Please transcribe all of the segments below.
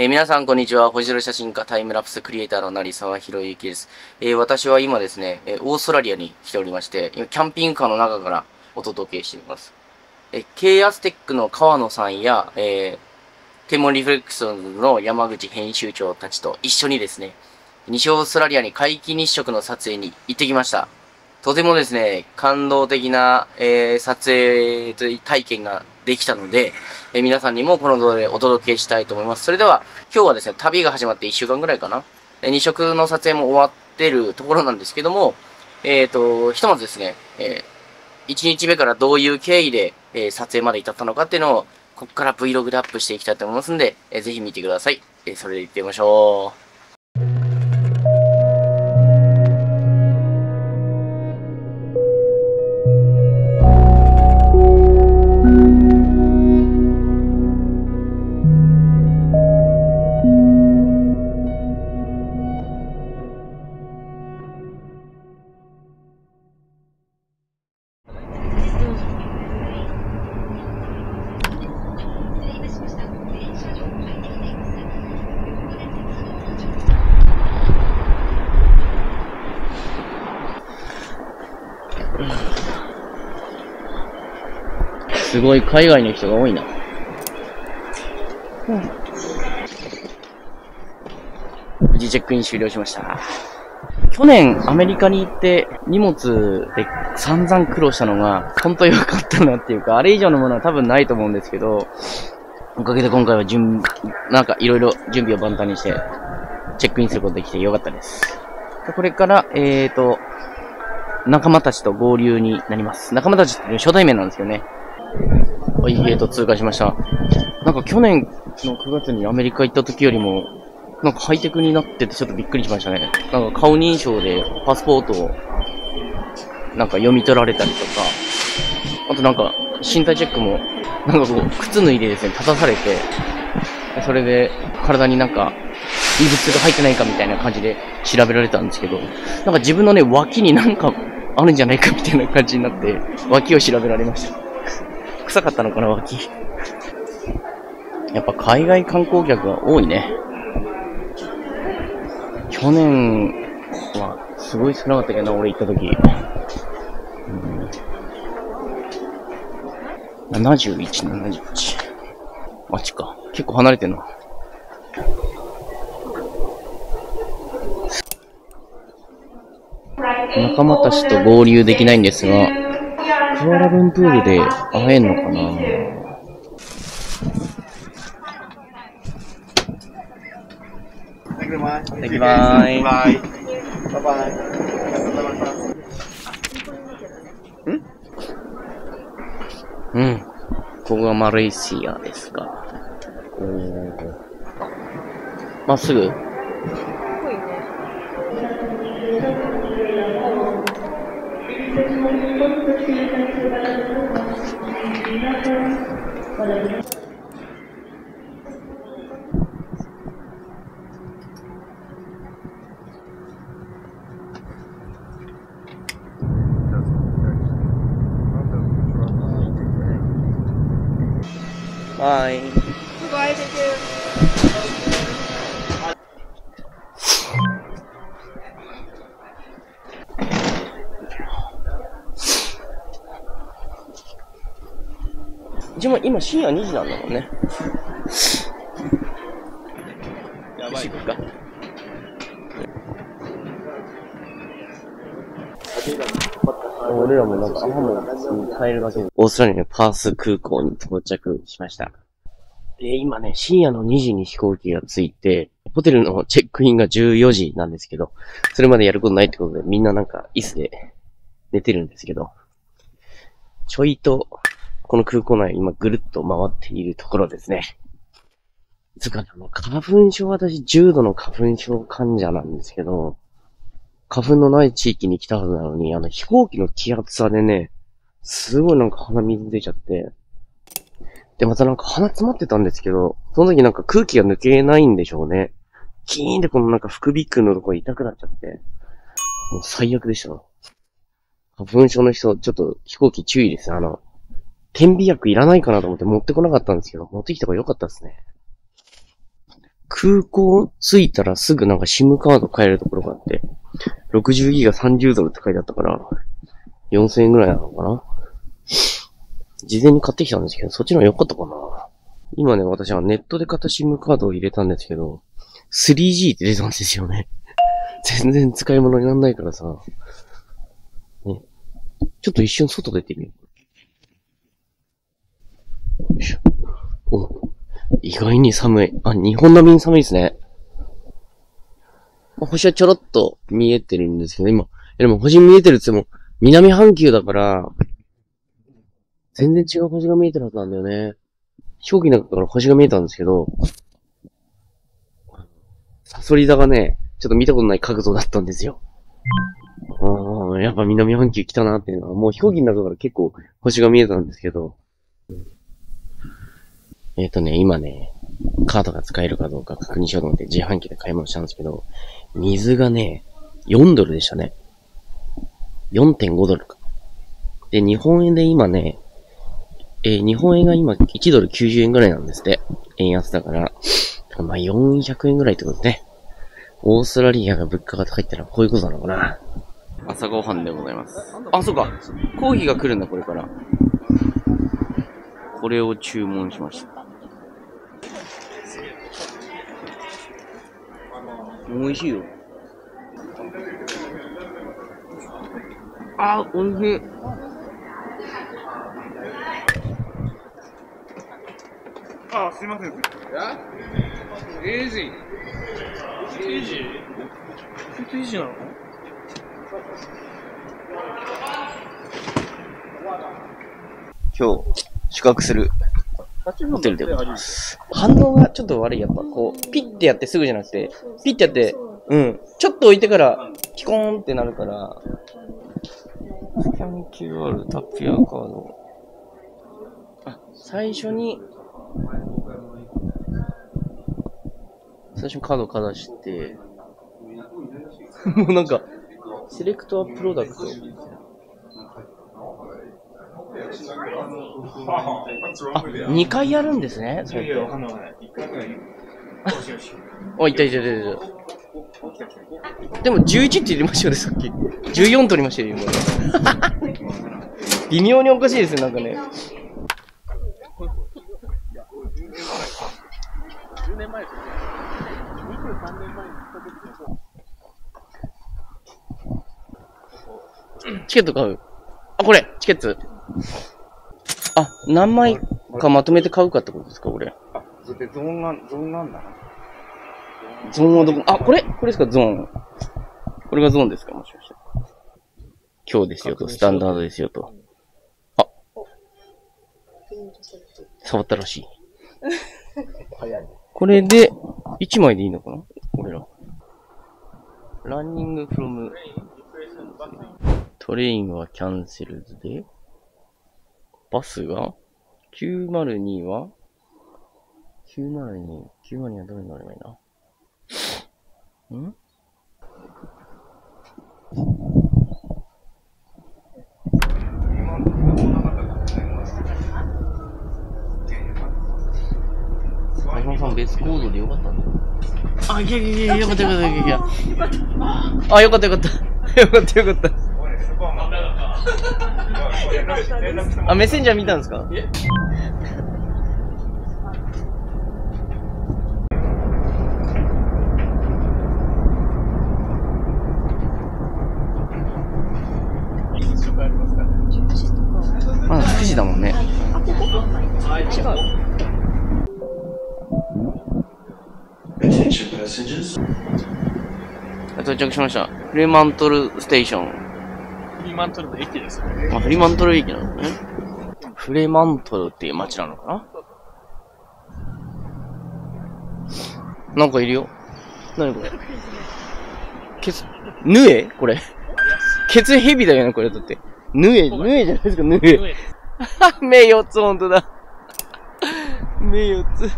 えー皆さんこんにちは。星空写真家タイムラプスクリエイターの成沢博之です。えー私は今ですね、えーオーストラリアに来ておりまして、今キャンピングカーの中からお届けしています。えー、K アステックの川野さんや、えー、テモリフレックスの山口編集長たちと一緒にですね、西オーストラリアに皆既日食の撮影に行ってきました。とてもですね、感動的な、えー撮影体験ができたので、え皆さんにもこの動画でお届けしたいと思います。それでは、今日はですね、旅が始まって1週間ぐらいかな。えー二色の撮影も終わってるところなんですけども、えっ、と、ひとまずですね、え1日目からどういう経緯で、えー撮影まで至ったのかっていうのを、ここから Vlog でアップしていきたいと思いますんで、えーぜひ見てください。えそれで行ってみましょう。ごい海外の人が多いな。無事チェックイン終了しました。去年アメリカに行って荷物で散々苦労したのが本当に良かったなっていうか、あれ以上のものは多分ないと思うんですけど、おかげで今回は準、なんかいろいろ準備を万端にしてチェックインすることができてよかったです。でこれから、えーと、仲間たちと合流になります。仲間たちって初対面なんですよね。はい、ゲート通過しました。なんか去年の9月にアメリカ行った時よりも、なんかハイテクになっててちょっとびっくりしましたね。なんか顔認証でパスポートをなんか読み取られたりとか、あとなんか身体チェックも、なんかこう靴脱いでですね、立たされて、それで体になんか異物が入ってないかみたいな感じで調べられたんですけど、なんか自分のね、脇になんかあるんじゃないかみたいな感じになって、脇を調べられました。臭かったのかな、脇。やっぱ海外観光客が多いね。去年はすごい少なかったけどな、俺行った時。うん、71、71。あっちか。結構離れてんな。仲間たちと合流できないんですが、クアラルンプールで会えんのかな？うん、ここがマレーシアですか。おー。まっすぐ？はい。Bye, 今深夜2時なんだもんね。やばいか？俺らもなんか、あもう帰るだけで。オーストラリアのパース空港に到着しました。で、今ね、深夜の2時に飛行機が着いて、ホテルのチェックインが14時なんですけど、それまでやることないってことで、みんななんか椅子で寝てるんですけど、ちょいと、この空港内今ぐるっと回っているところですね。つか、あの、花粉症、私、重度の花粉症患者なんですけど、花粉のない地域に来たはずなのに、あの、飛行機の気圧差でね、すごいなんか鼻水出ちゃって、で、またなんか鼻詰まってたんですけど、その時なんか空気が抜けないんでしょうね。キーンってこのなんか副鼻腔のとこ痛くなっちゃって、もう最悪でした。花粉症の人、ちょっと飛行機注意です。あの、点鼻薬いらないかなと思って持ってこなかったんですけど、持ってきた方が良かったですね。空港着いたらすぐなんか SIM カード買えるところがあって、60ギガ30ドルって書いてあったから、4000円ぐらいなのかな事前に買ってきたんですけど、そっちの方が良かったかな今ね、私はネットで買った SIM カードを入れたんですけど、3G って出たんですよね。全然使い物にならないからさ。ね。ちょっと一瞬外出てみよう。よいしょ。お、意外に寒い。あ、日本並みに寒いですね。星はちょろっと見えてるんですけど、今、でも星見えてるって言っても、南半球だから、全然違う星が見えてるはずなんだよね。飛行機の中から星が見えたんですけど、サソリ座がね、ちょっと見たことない角度だったんですよ。ああ、やっぱ南半球来たなっていうのは、もう飛行機の中から結構星が見えたんですけど。えっ、とね、今ね、カードが使えるかどうか確認しようと思って自販機で買い物したんですけど、水がね、4ドルでしたね。4.5ドルか。で、日本円で今ね、えー日本円が今1ドル90円ぐらいなんですって。円安だから。まあ、400円ぐらいってことね。オーストラリアが物価が高いってのはこういうことなのかな。朝ごはんでございます。あ、そうか。コーヒーが来るんだ、これから。これを注文しました。美味しいよ。あ、美味しい。あ、すいません。Easy. Easy？Easy なの？今日、宿泊するホテルでございます。反応がちょっと悪い。やっぱこう、ピッてやってすぐじゃなくて、ピッてやって、うん、ちょっと置いてから、ピコーンってなるから、スキャン QR タップやカード。あ、最初に、最初にカードかざして、もうなんか、セレクトアプロダクト。あ、2回やるんですね、そうやって。あ、いたいたいたいた。でも11って言いましたよね、さっき。14取りましたよ、今。微妙におかしいですね、なんかね。チケット買う。あ、これ、チケット。あ、何枚かまとめて買うかってことですか、これ。それでゾーンが、ゾーンなんだな。ゾーンはどこ、あ、これ？これですか、ゾーン。これがゾーンですか、もしかして。今日ですよと、スタンダードですよと。あ。触ったらしい。これで、1枚でいいのかな？俺ら。ランニングフロム、トレインはキャンセルズで、バスが、902は ?902、902はどれに乗ればいいなん？中島さん別行動でよかったんだよ。あ、いやいやいや、よかったよかったいやいや。あ、よかったよかった。よかったよかった。あ、メッセンジャー見たんですか？まだ9時だもんね。到着しました。フレマントルステーション。フリーマントルの駅ですね。あ、フリマントル駅なのね。フレマントルっていう街なのかな？なんかいるよ。なにこれ？ケツ、ヌエ？これ？ケツヘビだよね、これだって。ヌエ、ヌエじゃないですか、ヌエ。目4 つ、ほんとだ。目4つ。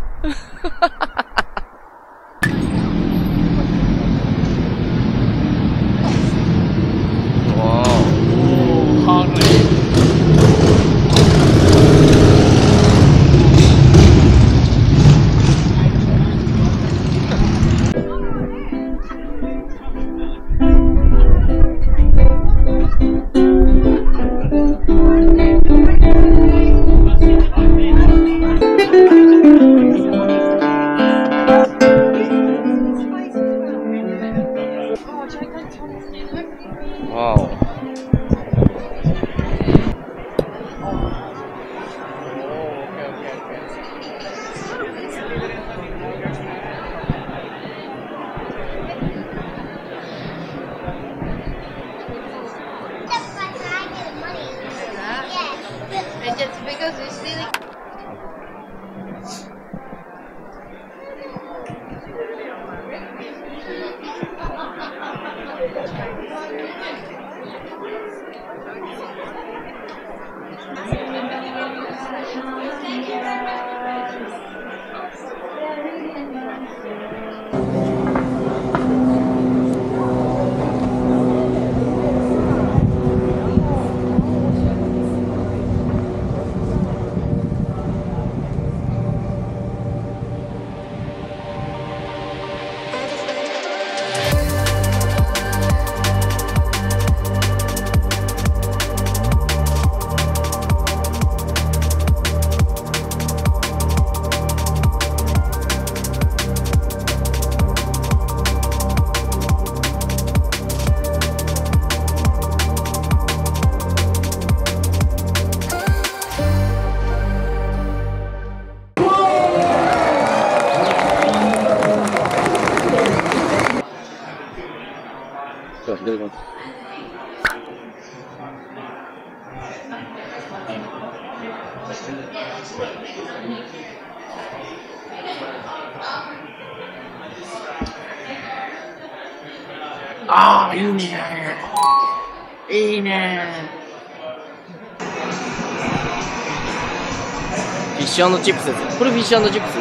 ッシスこれビシアンュチップス。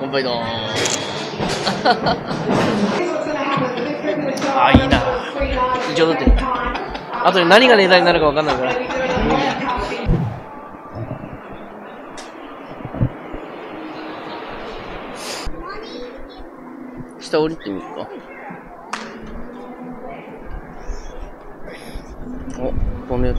コあいいな。一応取ってあとで何がネタになるか分かんない下降りてみるか。お、こんなやっ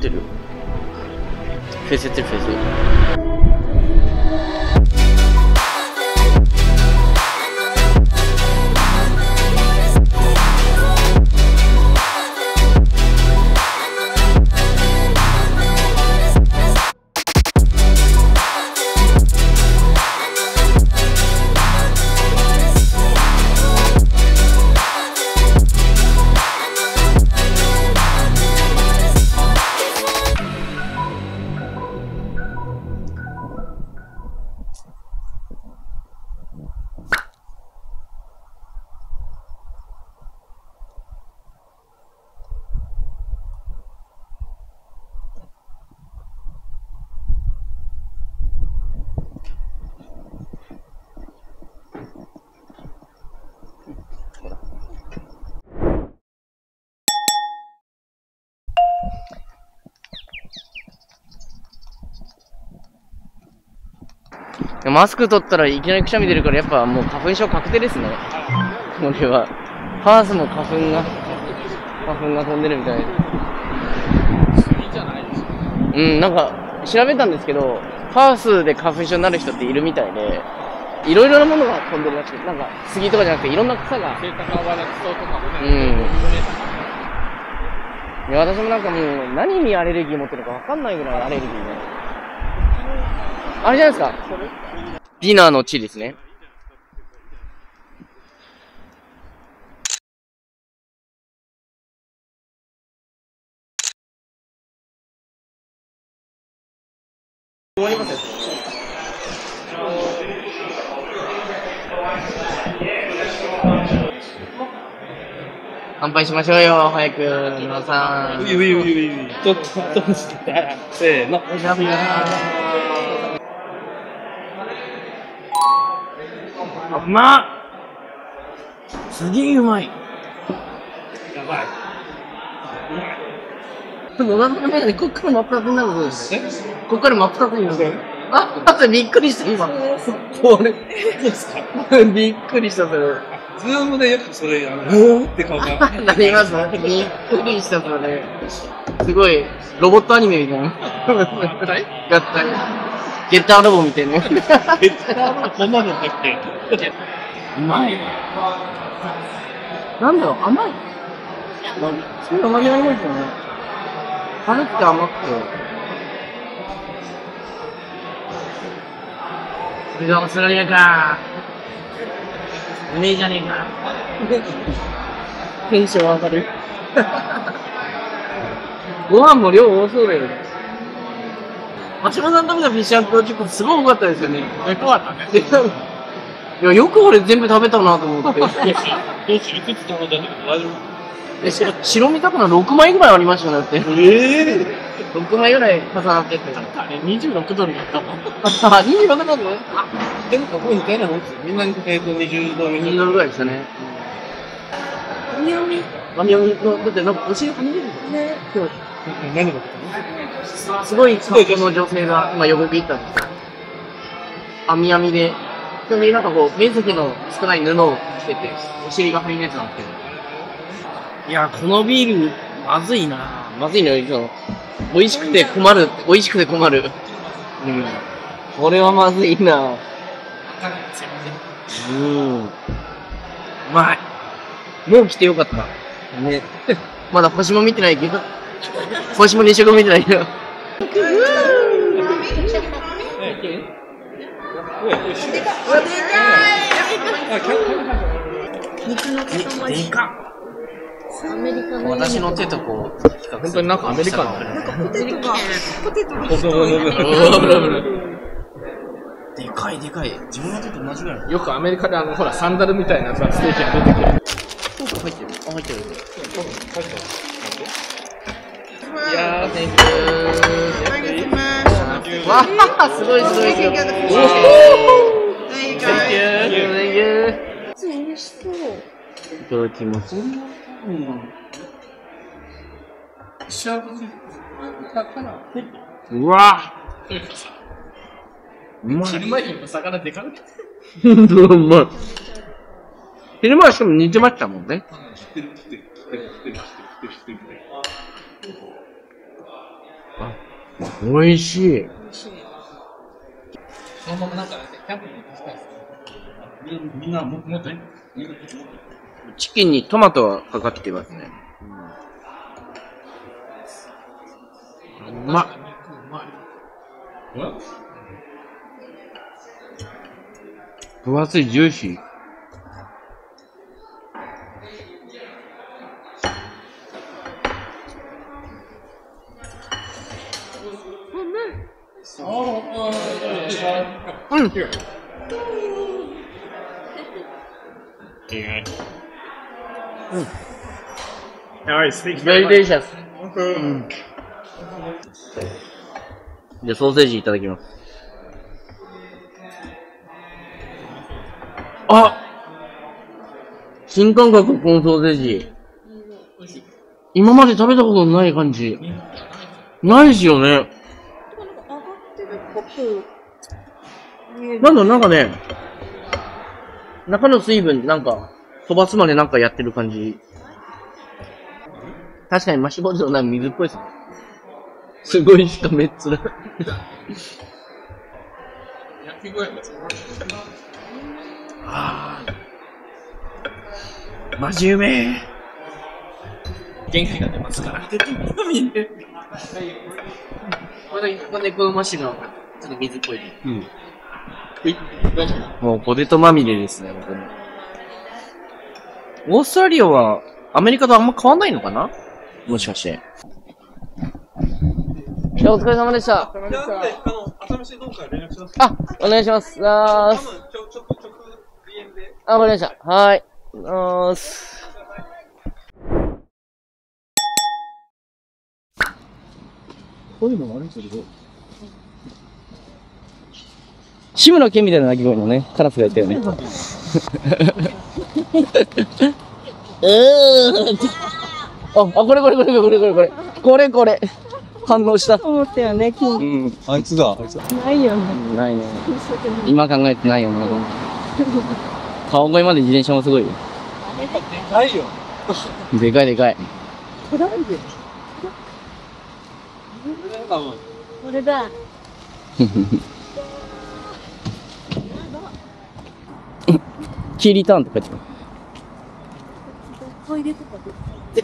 マスク取ったらいきなりくしゃみ出るから、やっぱもう花粉症確定ですね。これは。ファースも花粉が、花粉が飛んでるみたいで。うん、なんか、調べたんですけど、ファースで花粉症になる人っているみたいで、いろいろなものが飛んでるらしくて、なんか、杉とかじゃなくて、いろんな草が。うね。ん。いや、私もなんかもう、何にアレルギー持ってるかわかんないぐらいアレルギーね。あれじゃないですか。ディナーの地ですね。終わりますよ。乾杯しましょうよ、早く、皆さん。ういういういういう。ど、どうしてせーの。うまっすげえうまい。やばい。野田さんの目でこっから真っ二つになるそうです。こっから真っ二つになる。あ、あとびっくりした、今。これ。びっくりした、それ。ズームでよくそれ、あの、うんって顔が。なりますびっくりした、それ。すごい、ロボットアニメみたいな。合体？合体。ゲッターロボみたいな。こんなのだっけうまい。なんだろう、甘い。そういう甘みありますよね。軽くて甘くて。これがオーストラリアか。うめえじゃねえか。テンション上がる。ご飯も量多そうだよね。松島さん食べたフィッシュチップすごい多かったですよね。よかったね。いや、よく俺全部食べたなと思って。どうし、いくつとも大丈夫大丈夫えし白身魚6枚ぐらいありましたよ、だって。ええ6枚ぐらい重なってて。あれ26ドルだったもん。あ、26ドルあ、でもここにいたようなもんですよ。みんな、えっと、20ドル。2ドルぐらいでしたね。アミアミだってなんかお尻はみ出るんだよね。今何が日すごい格好の女性が今横切ったんですよ。アミアミで、それでなんかこう、面積の少ない布を着てて、お尻がはみ出てたんですけど。いや、このビール、まずいなまずいのよ、その美味しくて困る、美味しくて困る。うん。これはまずいなうん。うまい。もう来てよかった。ね。まだ星も見てないけど。星も2色見てないけど。でかアメリカの私の手とこう、本当になんかアメリカンだね。ポテトが、ポテトがでかいでかい。自分の手と同じぐらい。よくアメリカであの、ほら、サンダルみたいなさ、ステーキが出てくる。入ってる。あ、入ってる。いやー、Thank you. すごいすごいすごい。There you go. Thank you. 美味しそう。いただきます。う。わう。まい。昼前に魚でかくて。う。まい。昼間はしかも似てましたもんね。あ、美味しい。そのままなんか、キャンプに行きたいですみんな、ももっとね。チキンにトマトがかかってますね。うまっ。うまい。分厚いジューシー。うん。Alright, thank you. Very delicious. うん。じゃあソーセージいただきます。あ新感覚、このソーセージ。今まで食べたことない感じ。ないですよね。なんだ、なんかね、中の水分、なんか、飛ばすまでなんかやってる感じ。確かにマッシュポテトなんか水っぽいですね。すごいしかめっつら。焼き具合がすごい。ああ。マジうめえ。元気が出ますから。これで、ここでこのマッシュが、ちょっと水っぽい。うん。もうポテトまみれですね、本当に。オーストラリアは、アメリカとあんま変わんないのかな？もしかして。いや、お疲れ様でした。あの、朝飯どうか連絡しますあ、お願いします。あー多分、ちょ、ちょ、ちょ、DM で。あ、わかりました。はーい。あーす。こういうのもあるんですけど、志村けんみたいな鳴き声のね、カラスがいたよね。あ、あ、これこれこれこれこれこれ。これこれ。反応した。思ったよね、金うん。あいつだ、あいつだ。ないよね。ないね。今考えてないよな。顔声まで自転車もすごいよ。ないよ。でかいでかい。これだ。キーリターンって書いてある。トイレとかで。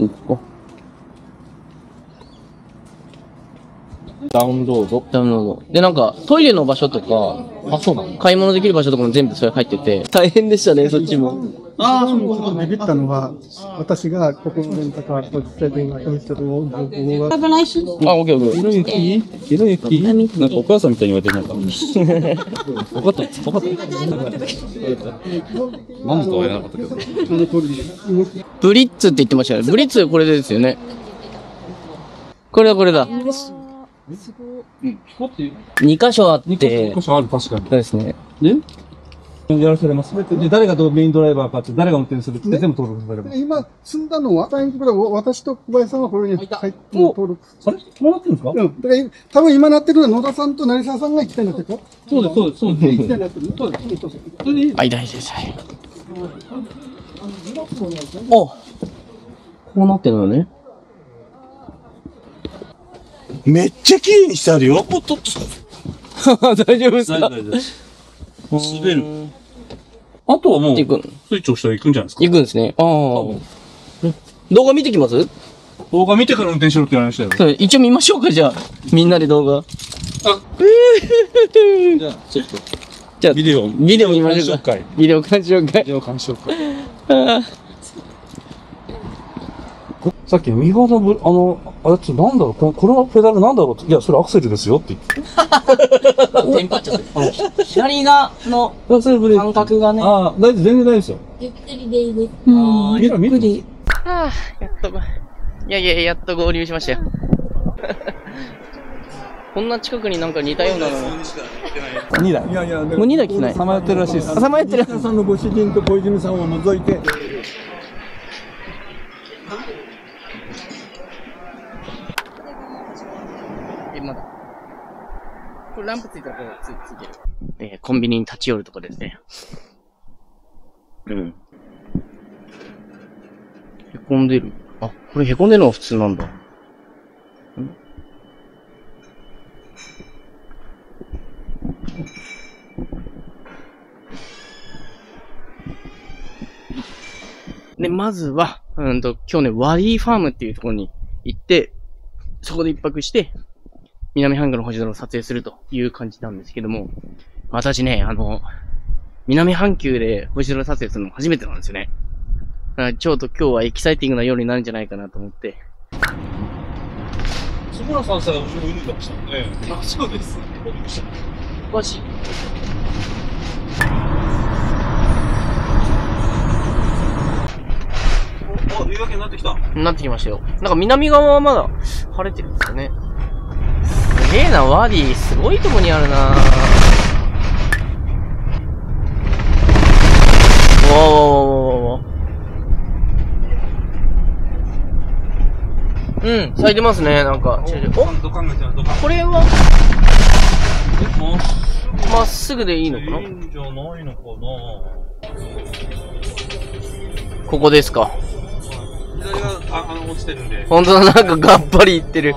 うんこダウンロード？ダウンロード。で、なんか、トイレの場所とか、あ、そうなの買い物できる場所とかも全部それ入ってて、大変でしたね、そっちも。ああ、ちょっとビビったのは、私がここのレンタカーと実際に今見てる動画あ、オッケーオッケー。ひろゆきひろゆきなんかお母さんみたいに言われてるなんか。分かった分かったママとは言わなかったけど。ブリッツって言ってましたよね。ブリッツこれですよね。これだこれだ。2箇所あって、箇所ある、確かに。そうですね。で？やらされます。で、誰がメインドライバーかって、誰が運転するって全部登録されます。今、積んだのは、私と小林さんはこれに入って登録。あれ？決まってるんですか？うん。だから、多分今なってるのは野田さんと成沢さんが行きたいんだってか？そうです、そうです、そうです。行きたいんだってるそうです。そうですそれでいいあ、痛い痛い痛い。おこうなってるのね。めっちゃ綺麗にしてあるよ。もっと、大丈夫ですか滑る。あとはもう、行くんスイッチ押したら行くんじゃないですか？行くんですね。ああ。動画見てきます？動画見てから運転しろって言われましたよ。そう一応見ましょうか、じゃあ。みんなで動画。じゃあ、ちょっと。じゃあビデオ。ビデオ見ましょうか。鑑賞会。ビデオ鑑賞会ビ。デオ鑑賞会。あさっき右側のブ、あの、あれってなんだろうこの、これのペダルなんだろうって。いや、それアクセルですよって言って。ー テンパっちゃって。左側のアクセルブレーキ。感覚がね。ああ、大丈夫、全然大丈夫ですよ。ゆっくりでいいです。うん見ろ、見ろ。ああ、やっとご、いやいや、やっと合流しましたよ。こんな近くになんか似たようなの。2台。いやいや、でもう2台来てない。さまよってるらしいです。さまよってる。さんのご主人と小泉さんを除いて、え、まだ。これランプついたらこうつついてる。えーコンビニに立ち寄るとこですね。うん。へこんでる。あ、これへこんでるのが普通なんだ。ん？で、まずは、うんと、今日ね、ワディファームっていうところに行って、そこで一泊して、南半球の星空を撮影するという感じなんですけども、私ね、あの、南半球で星空撮影するの初めてなんですよね。だからちょうど今日はエキサイティングな夜になるんじゃないかなと思って。志村さんさ、後ろ見抜いてましたね。あ、そうです。少し。あ、夕焼けになってきた。なってきましたよ。なんか南側はまだ晴れてるんですよね。すげえな、ワディ。すごいとこにあるなわわわわわわうん、咲いてますね、なんか。違う違うお。これは、まっすぐでいいのかぐいいな？んじゃないのかここですか。な左が、あ、あの、落ちてるんで。ほんとだ、なんかがっぱりいってる。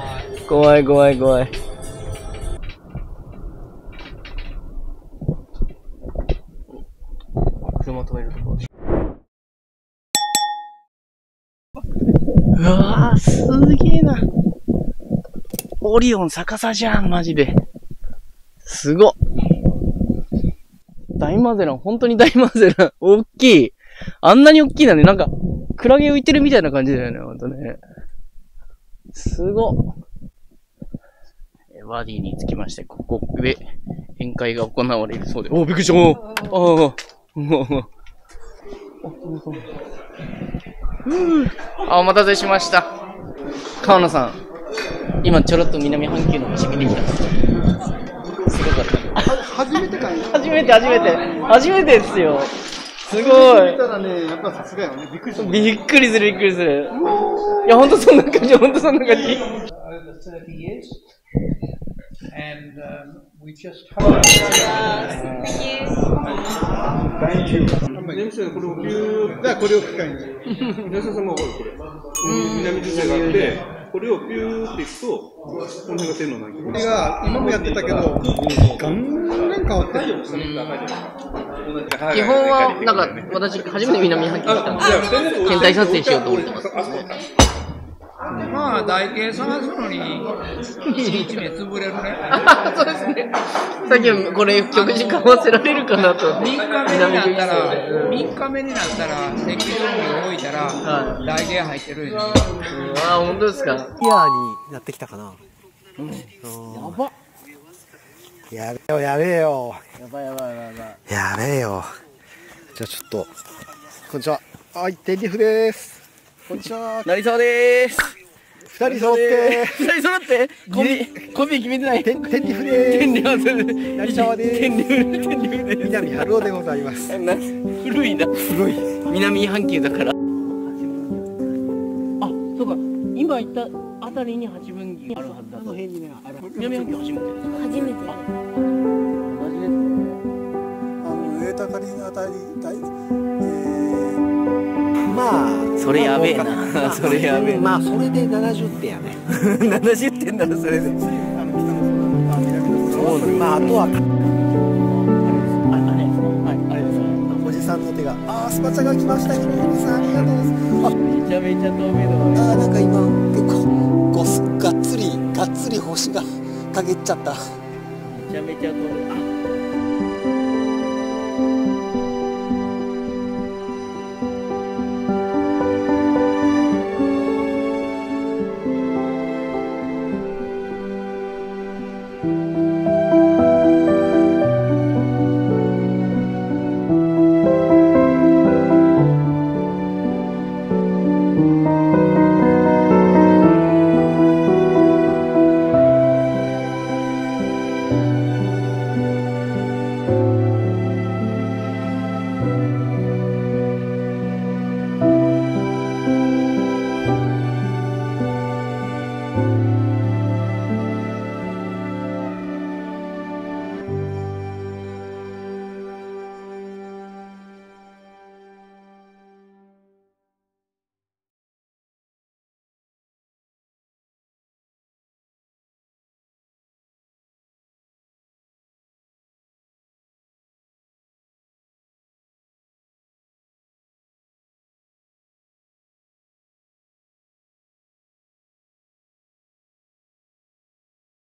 怖い怖い怖い。車止めるとこうわぁ、すげえな。オリオン逆さじゃん、マジで。すごっ。大マゼラン、本当に大マゼラン。大きい。あんなに大きいなんで、なんか、クラゲ浮いてるみたいな感じだよね、ほんとね。すごっ。ワディに着きまして、ここで宴会が行われるそうで。おびっくりしたおーあーふぅあ、お待たせしました。川野さん。今ちょろっと南半球の星見てきた。すごかった。初めてかい初めて初めて。初めてですよ。すごい見。たらね、やっぱさすがよね。びっくりした。びっくりするびっくりする。いや、ほんとそんな感じ、ほんとそんな感じ。over 30 years. And um, we just hope ネムシャここれを機会に。皆さん。もこれ、これ。南があって、これをビューっていくと、この辺が天皇なん。これが今もやってたけど、ガンガン変わってるよ。基本は、なん。か、私、初めて南半球来たん。で、天体撮影しようと思ってます。まあ、台形探すのに、1日目潰れるね。そうですね。さっきこれ、曲時間合わせられるかなと。3日目になったら、3日目になったら、石像に置いたら、は台形入ってるんですよ。ああ、本当ですか？イヤーになってきたかな。やば。やべえよ、やべえよ。やばいやばいやばいやばい。やべえよ。じゃあちょっと、こんにちは。はい、天理フです。こんにちは。なりそうでーす。二人揃って、二人揃って、コンビ、コンビ決めてない？天天理フです。天理は成沢です。天理天理で南春夫でございます。古いな。古い。南半球だから。あ、そうか。今言ったあたりに八分岐あるはずだと。辺にね、ある。南半球初めて。初めて。同じですね。あの、上高りのあたり、大まあ、それやべえなまあそれやべえなまあ、それで70点やね。70点ならそれで。まあ、あとは。おじさんの手が、あー、スパチャが来ましたよ、おじさん、ありがとうございます。めちゃめちゃ透明度あーなんか今結構ごすがっつりがっつり星が陰っちゃったちゃめちゃ飛ぶ。あ